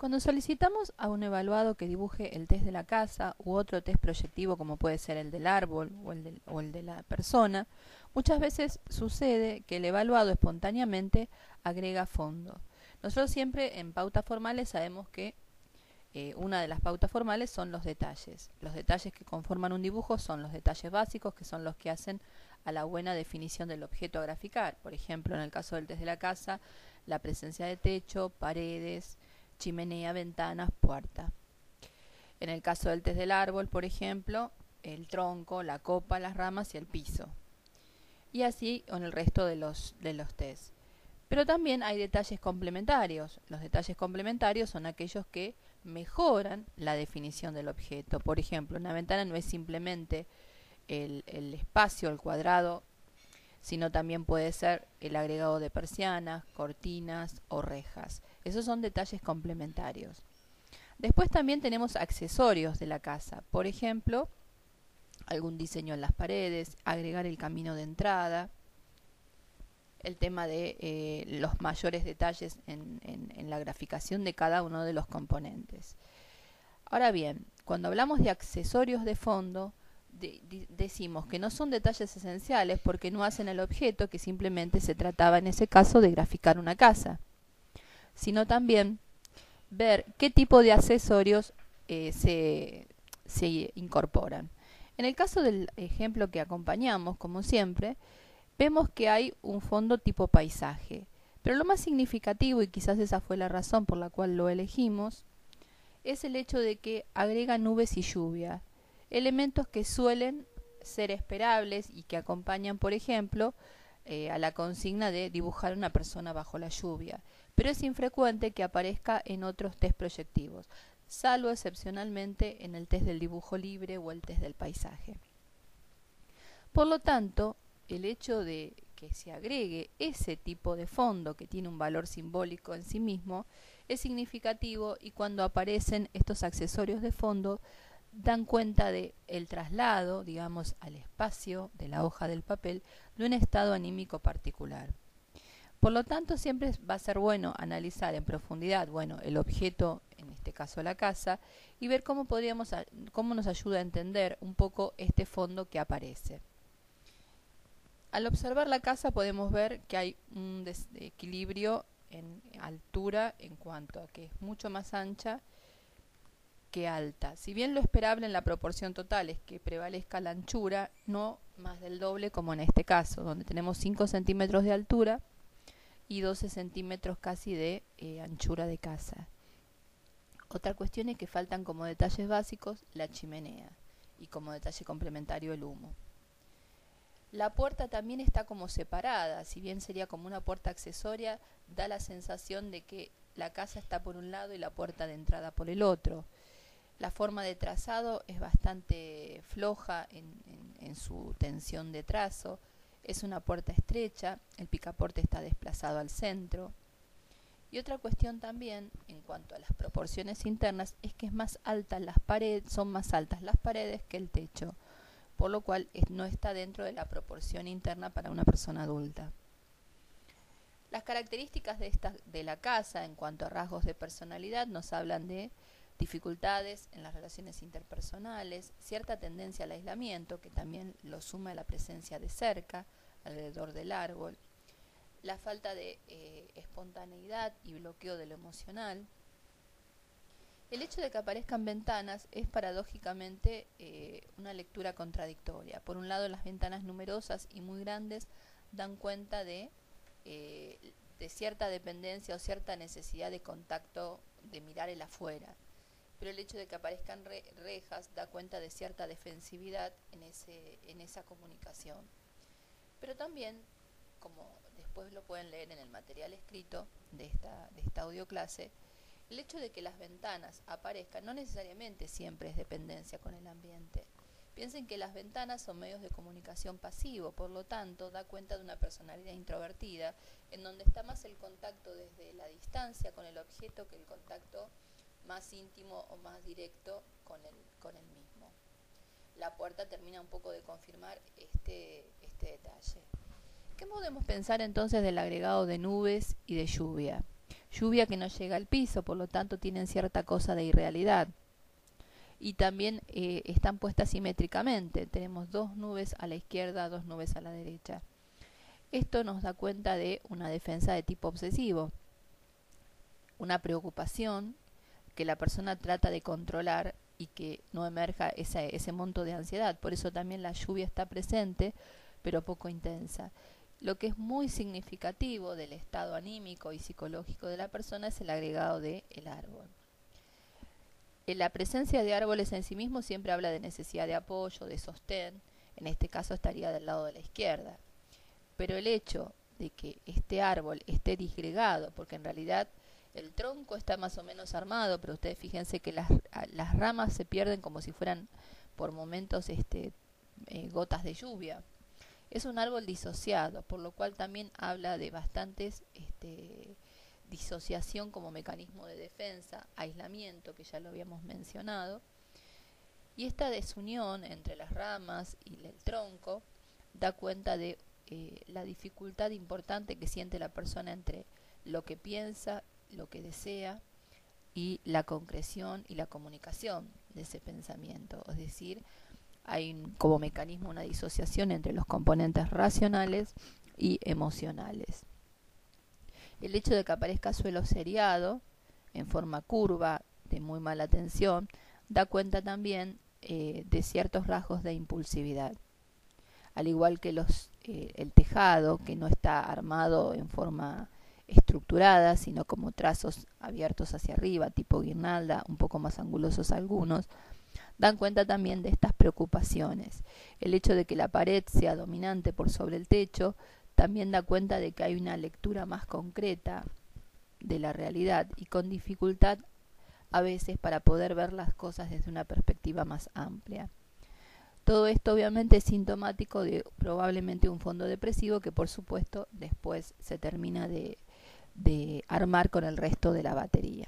Cuando solicitamos a un evaluado que dibuje el test de la casa u otro test proyectivo como puede ser el del árbol o el, del, o el de la persona, muchas veces sucede que el evaluado espontáneamente agrega fondo. Nosotros siempre en pautas formales sabemos que eh, una de las pautas formales son los detalles. Los detalles que conforman un dibujo son los detalles básicos, que son los que hacen a la buena definición del objeto a graficar. Por ejemplo, en el caso del test de la casa, la presencia de techo, paredes, chimenea, ventanas, puerta. En el caso del test del árbol, por ejemplo, el tronco, la copa, las ramas y el piso. Y así con el resto de los, de los test. Pero también hay detalles complementarios. Los detalles complementarios son aquellos que mejoran la definición del objeto. Por ejemplo, una ventana no es simplemente el, el espacio, el cuadrado, sino también puede ser el agregado de persianas, cortinas o rejas. Esos son detalles complementarios. Después también tenemos accesorios de la casa, por ejemplo, algún diseño en las paredes, agregar el camino de entrada, el tema de eh, los mayores detalles en, en la graficación de cada uno de los componentes. Ahora bien, cuando hablamos de accesorios de fondo, decimos que no son detalles esenciales porque no hacen el objeto que simplemente se trataba en ese caso de graficar una casa, sino también ver qué tipo de accesorios eh, se, se incorporan. En el caso del ejemplo que acompañamos, como siempre, vemos que hay un fondo tipo paisaje. Pero lo más significativo, y quizás esa fue la razón por la cual lo elegimos, es el hecho de que agrega nubes y lluvia elementos que suelen ser esperables y que acompañan, por ejemplo, eh, a la consigna de dibujar una persona bajo la lluvia, pero es infrecuente que aparezca en otros test proyectivos, salvo excepcionalmente en el test del dibujo libre o el test del paisaje. Por lo tanto, el hecho de que se agregue ese tipo de fondo que tiene un valor simbólico en sí mismo es significativo y cuando aparecen estos accesorios de fondo dan cuenta de el traslado, digamos, al espacio de la hoja del papel de un estado anímico particular. Por lo tanto, siempre va a ser bueno analizar en profundidad, bueno, el objeto, en este caso la casa, y ver cómo podríamos, cómo nos ayuda a entender un poco este fondo que aparece. Al observar la casa podemos ver que hay un desequilibrio en altura en cuanto a que es mucho más ancha que alta. Si bien lo esperable en la proporción total es que prevalezca la anchura, no más del doble como en este caso, donde tenemos 5 centímetros de altura y 12 centímetros casi de eh, anchura de casa. Otra cuestión es que faltan como detalles básicos la chimenea y como detalle complementario el humo. La puerta también está como separada, si bien sería como una puerta accesoria, da la sensación de que la casa está por un lado y la puerta de entrada por el otro. La forma de trazado es bastante floja en, su tensión de trazo. Es una puerta estrecha, el picaporte está desplazado al centro. Y otra cuestión también, en cuanto a las proporciones internas, es que es más alta las paredes, son más altas las paredes que el techo, por lo cual no está dentro de la proporción interna para una persona adulta. Las características de, esta, de la casa en cuanto a rasgos de personalidad nos hablan de dificultades en las relaciones interpersonales, cierta tendencia al aislamiento, que también lo suma la presencia de cerca, alrededor del árbol, la falta de eh, espontaneidad y bloqueo de lo emocional. El hecho de que aparezcan ventanas es paradójicamente eh, una lectura contradictoria. Por un lado, las ventanas numerosas y muy grandes dan cuenta de, eh, de cierta dependencia o cierta necesidad de contacto, de mirar el afuera pero el hecho de que aparezcan rejas da cuenta de cierta defensividad en, esa comunicación. Pero también, como después lo pueden leer en el material escrito de esta, de esta audioclase, el hecho de que las ventanas aparezcan no necesariamente siempre es dependencia con el ambiente. Piensen que las ventanas son medios de comunicación pasivo, por lo tanto da cuenta de una personalidad introvertida, en donde está más el contacto desde la distancia con el objeto que el contacto más íntimo o más directo con el, con el mismo. La puerta termina un poco de confirmar este, este detalle. ¿Qué podemos pensar entonces del agregado de nubes y de lluvia? lluvia que no llega al piso, por lo tanto tienen cierta cosa de irrealidad. Y también eh, están puestas simétricamente, tenemos dos nubes a la izquierda, dos nubes a la derecha. Esto nos da cuenta de una defensa de tipo obsesivo, una preocupación que la persona trata de controlar y que no emerja ese, monto de ansiedad. Por eso también la lluvia está presente, pero poco intensa. Lo que es muy significativo del estado anímico y psicológico de la persona es el agregado del el árbol. En la presencia de árboles en sí mismo siempre habla de necesidad de apoyo, de sostén, en este caso estaría del lado de la izquierda. Pero el hecho de que este árbol esté disgregado, porque en realidad el tronco está más o menos armado, pero ustedes fíjense que las, las ramas se pierden como si fueran por momentos este, eh, gotas de lluvia. Es un árbol disociado, por lo cual también habla de bastantes este, disociación como mecanismo de defensa, aislamiento, que ya lo habíamos mencionado. Y esta desunión entre las ramas y el tronco da cuenta de eh, la dificultad importante que siente la persona entre lo que piensa lo que desea y la concreción y la comunicación de ese pensamiento. Es decir, hay como mecanismo una disociación entre los componentes racionales y emocionales. El hecho de que aparezca suelo seriado en forma curva, de muy mala tensión, da cuenta también eh, de ciertos rasgos de impulsividad. Al igual que eh, el tejado, que no está armado en forma estructuradas, sino como trazos abiertos hacia arriba, tipo guirnalda, un poco más angulosos algunos, dan cuenta también de estas preocupaciones. El hecho de que la pared sea dominante por sobre el techo también da cuenta de que hay una lectura más concreta de la realidad y con dificultad a veces para poder ver las cosas desde una perspectiva más amplia. Todo esto obviamente es sintomático de probablemente un fondo depresivo que por supuesto después se termina de de armar con el resto de la batería.